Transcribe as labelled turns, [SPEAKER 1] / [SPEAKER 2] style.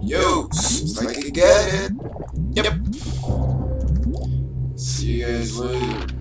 [SPEAKER 1] Yo, seems like I get it. Yep. See you guys later.